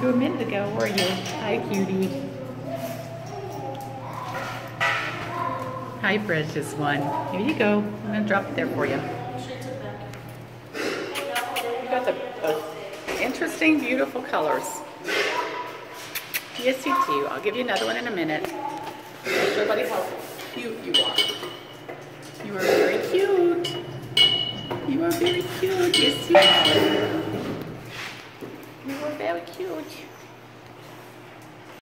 to a minute ago, were you? Hi, cutie. Hi, precious one. Here you go. I'm gonna drop it there for you. You got the interesting, beautiful colors. Yes, you do. I'll give you another one in a minute. Show everybody how cute you are. You are very cute. You are very cute. Yes, you are. Meu sou que útil.